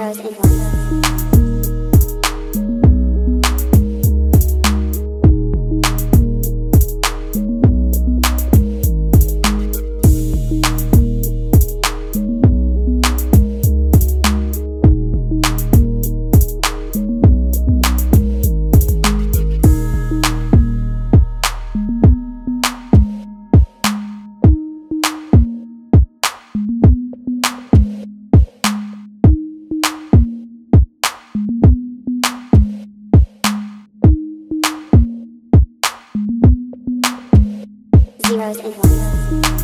zeros and ones. zeros and ones.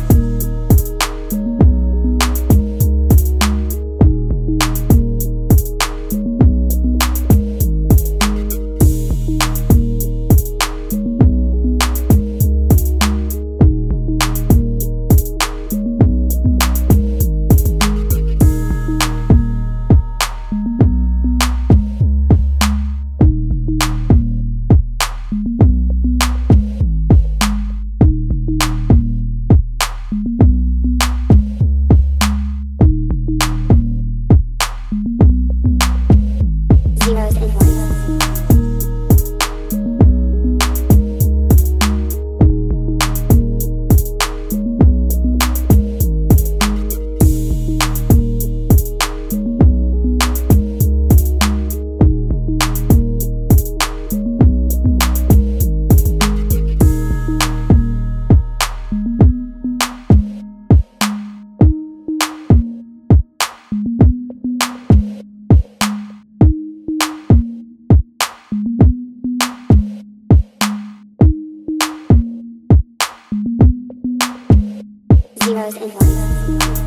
zeros and ones.